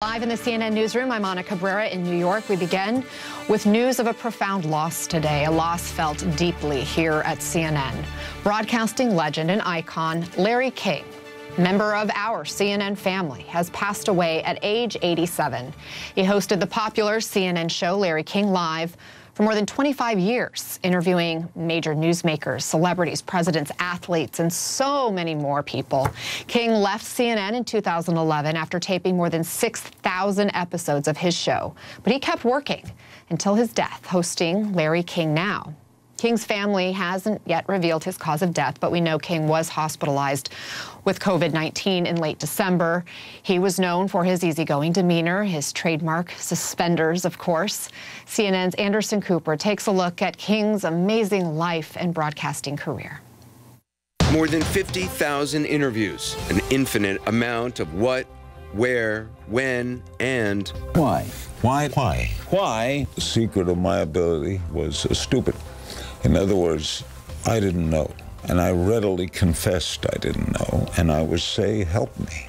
Live in the CNN newsroom, I'm Ana Cabrera in New York. We begin with news of a profound loss today, a loss felt deeply here at CNN. Broadcasting legend and icon Larry King, member of our CNN family, has passed away at age 87. He hosted the popular CNN show Larry King Live for more than 25 years, interviewing major newsmakers, celebrities, presidents, athletes, and so many more people. King left CNN in 2011 after taping more than 6,000 episodes of his show, but he kept working until his death, hosting Larry King Now. King's family hasn't yet revealed his cause of death, but we know King was hospitalized with COVID 19 in late December. He was known for his easygoing demeanor, his trademark suspenders, of course. CNN's Anderson Cooper takes a look at King's amazing life and broadcasting career. More than 50,000 interviews, an infinite amount of what, where, when, and why. Why? Why? Why? The secret of my ability was uh, stupid. In other words, I didn't know. And I readily confessed I didn't know. And I would say, help me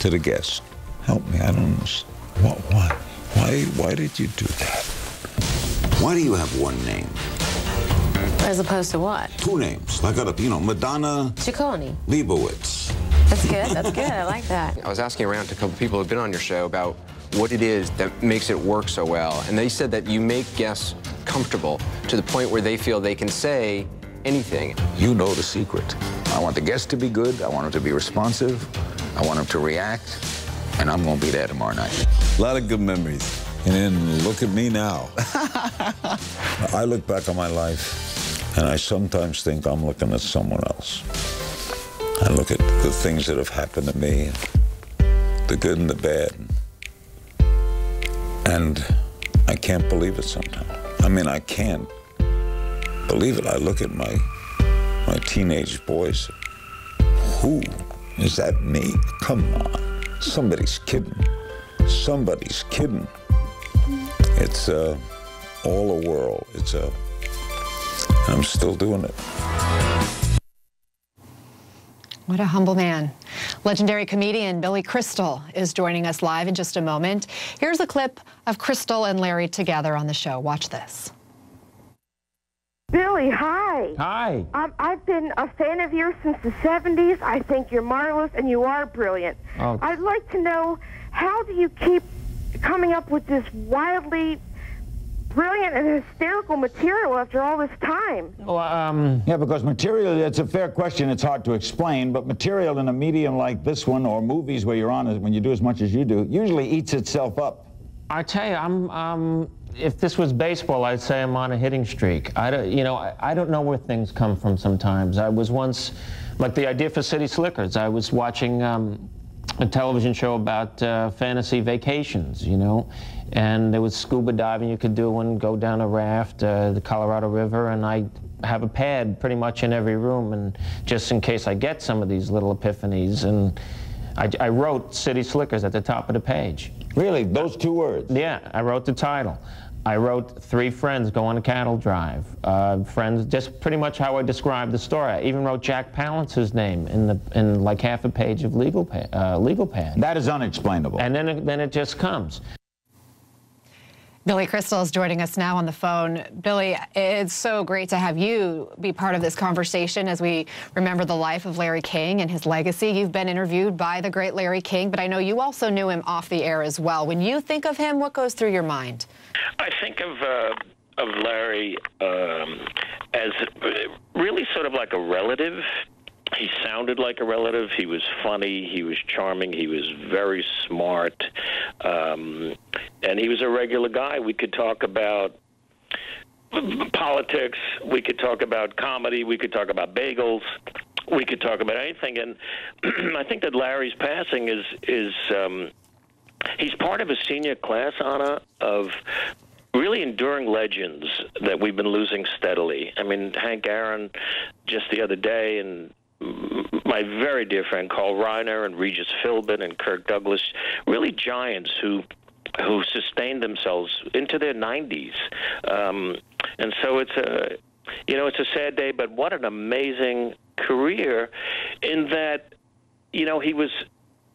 to the guest. Help me. I don't understand. What, why? Why, why did you do that? Why do you have one name? As opposed to what? Two names. Like, a, you know, Madonna Ciccone. Leibowitz. That's good. That's good. I like that. I was asking around to a couple people who've been on your show about what it is that makes it work so well. And they said that you make guests comfortable to the point where they feel they can say anything. You know the secret. I want the guest to be good. I want them to be responsive. I want them to react. And I'm going to be there tomorrow night. A lot of good memories. And then look at me now. I look back on my life, and I sometimes think I'm looking at someone else. I look at the things that have happened to me, the good and the bad. And I can't believe it sometimes. I mean, I can't believe it. I look at my my teenage boys. Who is that me? Come on. Somebody's kidding. Somebody's kidding. It's uh, all a whirl. It's a. I'm still doing it. What a humble man. Legendary comedian Billy Crystal is joining us live in just a moment. Here's a clip of Crystal and Larry together on the show. Watch this. Billy, hi. Hi. Um, I've been a fan of yours since the 70s. I think you're marvelous and you are brilliant. Oh. I'd like to know how do you keep coming up with this wildly brilliant and hysterical material after all this time? Well, um, Yeah, because material, it's a fair question. It's hard to explain, but material in a medium like this one or movies where you're on, when you do as much as you do, usually eats itself up. I tell you, I'm. Um, if this was baseball, I'd say I'm on a hitting streak. I don't, you know, I, I don't know where things come from. Sometimes I was once, like the idea for City Slickers. I was watching um, a television show about uh, fantasy vacations, you know, and there was scuba diving you could do and go down a raft, uh, the Colorado River, and I have a pad pretty much in every room, and just in case I get some of these little epiphanies, and I, I wrote City Slickers at the top of the page. Really, those two words? Yeah, I wrote the title. I wrote three friends go on a cattle drive. Uh, friends, just pretty much how I described the story. I even wrote Jack Palance's name in the in like half a page of legal pad. Uh, legal pad. That is unexplainable. And then it, then it just comes. Billy Crystal is joining us now on the phone. Billy, it's so great to have you be part of this conversation as we remember the life of Larry King and his legacy. You've been interviewed by the great Larry King, but I know you also knew him off the air as well. When you think of him, what goes through your mind? I think of uh, of Larry um, as really sort of like a relative. He sounded like a relative. He was funny. He was charming. He was very smart, um, and he was a regular guy. We could talk about politics. We could talk about comedy. We could talk about bagels. We could talk about anything. And I think that Larry's passing is is. Um, he's part of a senior class, Ana, of really enduring legends that we've been losing steadily. I mean, Hank Aaron just the other day, and my very dear friend Carl Reiner and Regis Philbin and Kirk Douglas, really giants who who sustained themselves into their 90s. Um, and so it's a you know it's a sad day, but what an amazing career in that you know he was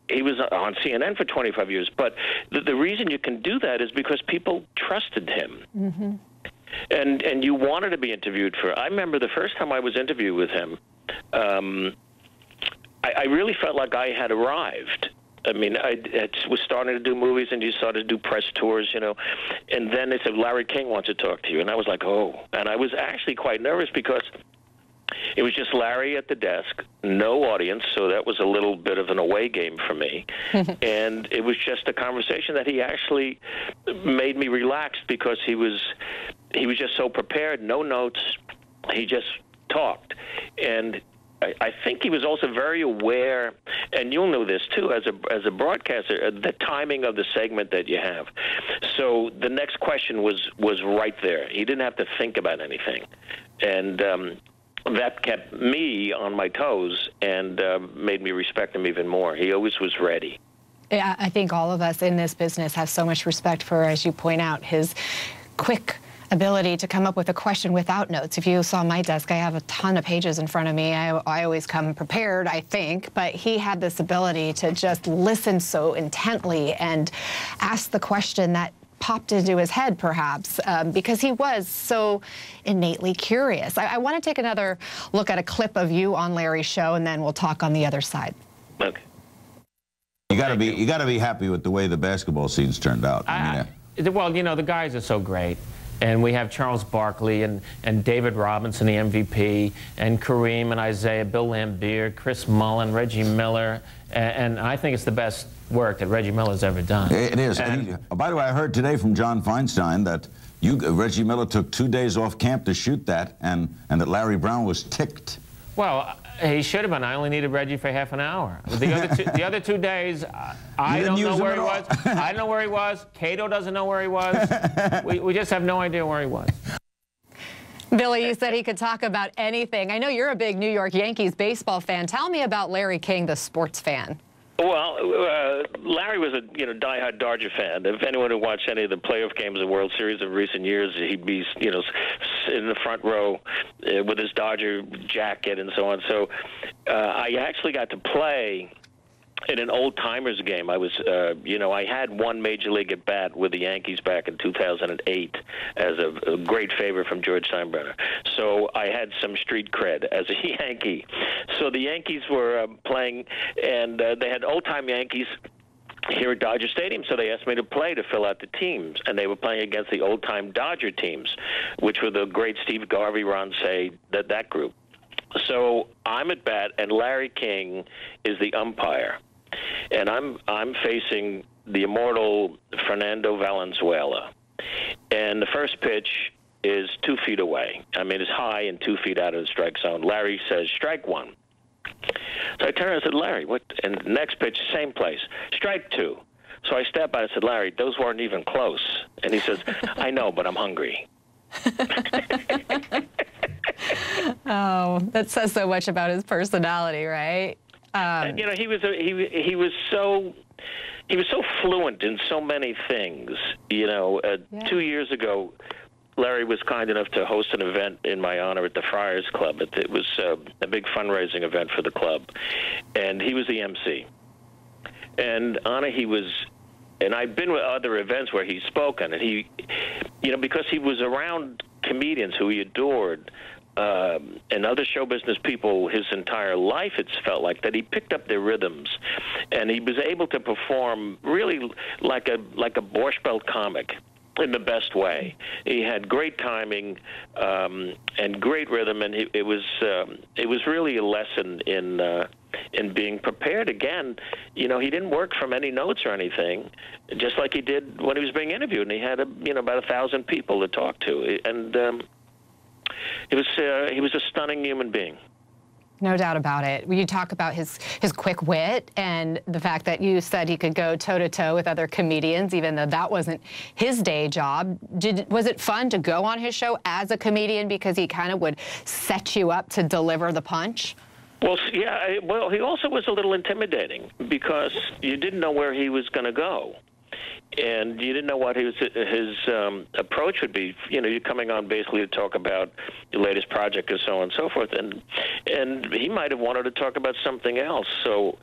he was on CNN for 25 years. But the, the reason you can do that is because people trusted him. Mm-hmm. And and you wanted to be interviewed for. I remember the first time I was interviewed with him. Um, I, I really felt like I had arrived. I mean, I, I was starting to do movies, and you started to do press tours, you know. And then they said Larry King wants to talk to you, and I was like, oh. And I was actually quite nervous because it was just Larry at the desk, no audience, so that was a little bit of an away game for me. and it was just a conversation that he actually made me relaxed because he was he was just so prepared, no notes. He just talked, and I, think he was also very aware, and you'll know this too, as a as a broadcaster, uh, the timing of the segment that you have. So the next question was was right there. He didn't have to think about anything, and um, that kept me on my toes and uh, made me respect him even more. He always was ready. Yeah, I think all of us in this business have so much respect for, as you point out, his quick ability to come up with a question without notes. If you saw my desk, I have a ton of pages in front of me. I, I always come prepared, I think, but he had this ability to just listen so intently and ask the question that popped into his head, perhaps, um, because he was so innately curious. I, I want to take another look at a clip of you on Larry's show, and then we'll talk on the other side. Okay. You got to be you got to be happy with the way the basketball scenes turned out. I mean, I, well, you know, the guys are so great. And we have Charles Barkley and, and David Robinson, the MVP, and Kareem and Isaiah, Bill Laimbeer, Chris Mullin, Reggie Miller. And, and I think it's the best work that Reggie Miller's ever done. It is. And, and he, oh, by the way, I heard today from John Feinstein that you, uh, Reggie Miller took two days off camp to shoot that, and, and that Larry Brown was ticked. Well, he should have been. I only needed Reggie for half an hour. The other two, the other two days, I don't know where he was. I don't know where he was. Kato doesn't know where he was. we, we just have no idea where he was. Billy, you said he could talk about anything. I know you're a big New York Yankees baseball fan. Tell me about Larry King, the sports fan. Well, uh, Larry was a you know diehard Dodger fan. If anyone who watched any of the playoff games of World Series of recent years, he'd be you know in the front row uh, with his Dodger jacket and so on. So uh, I actually got to play in an old timers game. I was, uh, you know, I had one major league at bat with the Yankees back in 2008 as a, a great favor from George Steinbrenner. So I had some street cred as a Yankee. So the Yankees were uh, playing, and uh, they had old time Yankees here at Dodger Stadium, so they asked me to play to fill out the teams, and they were playing against the old-time Dodger teams, which were the great Steve Garvey, Ron Cey, that that group. So I'm at bat, and Larry King is the umpire and I'm I'm facing the immortal Fernando Valenzuela, and the first pitch is two feet away. I mean, it's high and two feet out of the strike zone. Larry says, "Strike one." So I turned and said, "Larry, what?" And the next pitch, same place, strike two. So I stepped by and said, "Larry, those weren't even close." And he says, "I know, but I'm hungry." oh, that says so much about his personality, right? Um, you know, he was a, he he was so he was so fluent in so many things. You know, uh, yeah. two years ago, Larry was kind enough to host an event in my honor at the Friars Club. It, it was uh, a big fundraising event for the club, and he was the MC. And Ana, he was, and I've been with other events where he's spoken, and he, you know, because he was around comedians who he adored um, and other show business people his entire life it's felt like that he picked up their rhythms and he was able to perform really like a like a Borscht Belt comic in the best way. He had great timing um, and great rhythm, and he, it was um, it was really a lesson in uh, in being prepared. Again, you know, he didn't work from any notes or anything, just like he did when he was being interviewed, and he had a, you know about a thousand people to talk to, and um, he was uh, he was a stunning human being. No doubt about it. You talk about his his quick wit and the fact that you said he could go toe to toe with other comedians, even though that wasn't his day job. Did was it fun to go on his show as a comedian because he kind of would set you up to deliver the punch? Well, yeah. Well, he also was a little intimidating because you didn't know where he was going to go and you didn't know what his his um, approach would be. You know, you're coming on basically to talk about your latest project and so on and so forth, and and he might have wanted to talk about something else. So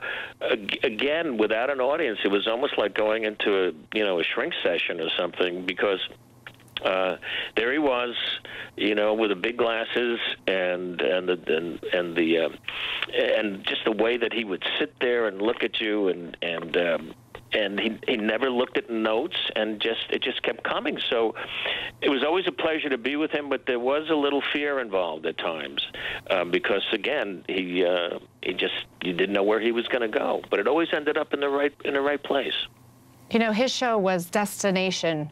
again, without an audience, it was almost like going into a you know a shrink session or something because uh, there he was, you know, with the big glasses and and the and, and the uh, and just the way that he would sit there and look at you and and um, and he he never looked at notes and just it just kept coming. So it was always a pleasure to be with him, but there was a little fear involved at times um, because again he uh, he just you didn't know where he was going to go, but it always ended up in the right in the right place. You know, his show was destination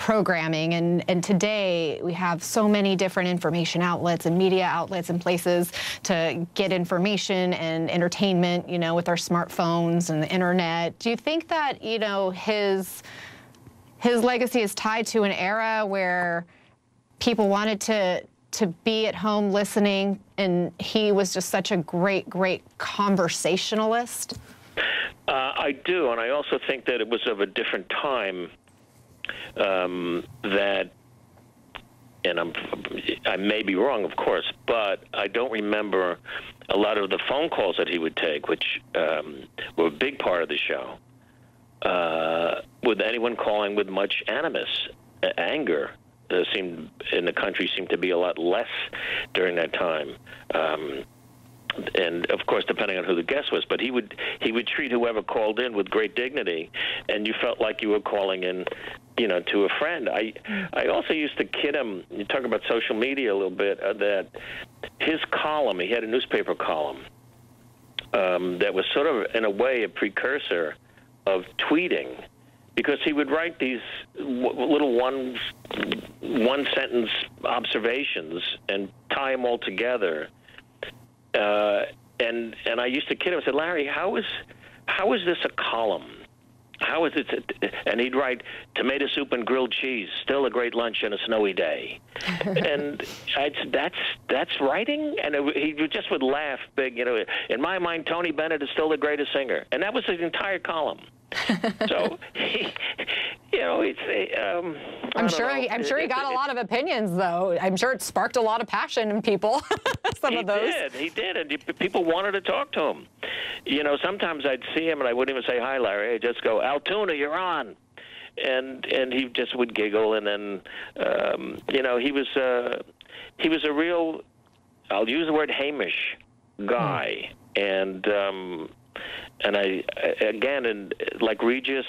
programming. And, and today we have so many different information outlets and media outlets and places to get information and entertainment you know with our smartphones and the internet. Do you think that you know his his legacy is tied to an era where people wanted to to be at home listening and he was just such a great great conversationalist? Uh, I do, and I also think that it was of a different time um, that, and I'm, I may be wrong, of course, but I don't remember a lot of the phone calls that he would take, which um, were a big part of the show, uh, with anyone calling with much animus, uh, anger. Uh, seemed in the country seemed to be a lot less during that time. Um, and of course depending on who the guest was but he would he would treat whoever called in with great dignity and you felt like you were calling in you know to a friend. I i also used to kid him you talk about social media a little bit uh, that his column he had a newspaper column um, that was sort of in a way a precursor of tweeting because he would write these little one one sentence observations and tie them all together uh, and and I used to kid him. I said, Larry, how is how is this a column? How is it? And he'd write tomato soup and grilled cheese, still a great lunch on a snowy day. and I'd, that's that's writing, and it, he just would laugh big. You know, in my mind, Tony Bennett is still the greatest singer, and that was his entire column. So he, you know, it's. Um, I'm sure. He, I'm sure he got a lot of opinions, though. I'm sure it sparked a lot of passion in people. Some he of those. did. He did, and people wanted to talk to him. You know, sometimes I'd see him and I wouldn't even say hi, Larry. I'd just go, Altoona, you're on. And and he just would giggle, and then um, you know he was uh, he was a real I'll use the word heimish guy, mm. and um, and I again and like Regis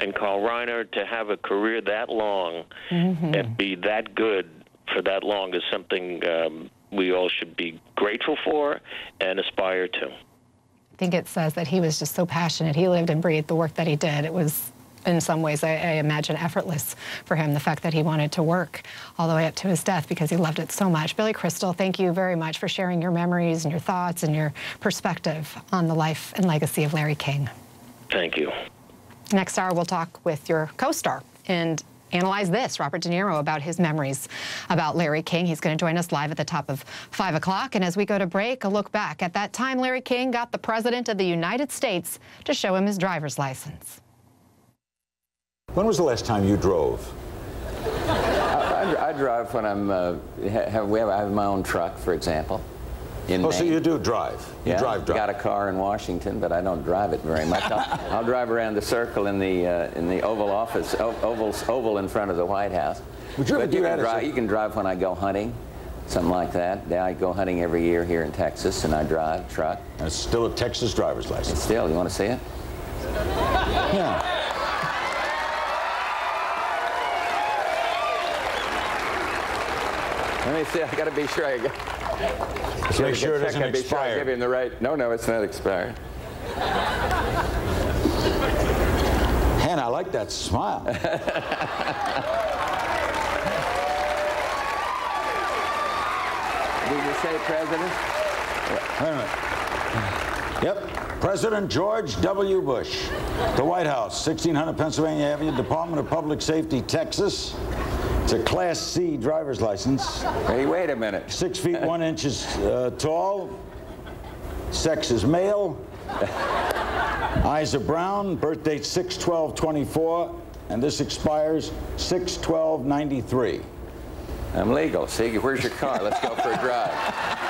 and Carl Reiner to have a career that long mm-hmm. and be that good for that long is something um, we all should be grateful for and aspire to. I think it says that he was just so passionate. He lived and breathed the work that he did. It was in some ways, I, I, imagine, effortless for him, the fact that he wanted to work all the way up to his death because he loved it so much. Billy Crystal, thank you very much for sharing your memories and your thoughts and your perspective on the life and legacy of Larry King. Thank you. Next hour, we'll talk with your co-star and Analyze This, Robert De Niro, about his memories about Larry King. He's going to join us live at the top of 5 o'clock. And as we go to break, a look back. At that time, Larry King got the President of the United States to show him his driver's license. When was the last time you drove? I, I, I drive when I'm, uh, have, we have, I have my own truck, for example. In oh, Maine. so you do drive? You yeah, drive, drive. got a car in Washington, but I don't drive it very much. I'll, I'll drive around the circle in the uh, in the Oval Office, Oval Oval in front of the White House. Would you but you? Can drive, you can drive when I go hunting, something like that. Yeah, I go hunting every year here in Texas, and I drive truck. And it's still a Texas driver's license. Still, you want to see it? Yeah. Let me see. I got to be sure I. Just make sure it doesn't expire. Sure I give him the right. No, no, it's not expired. Hannah, I like that smile. Did you say president? Wait a minute. Yep. President George W. Bush. The White House, 1600 Pennsylvania Avenue, Department of Public Safety, Texas. It's a Class C driver's license. Hey, wait a minute. Six feet one inches uh, tall. Sex is male. Eyes are brown. Birth date 6 12 24. And this expires 6 12 93. I'm legal. See, where's your car? Let's go for a drive.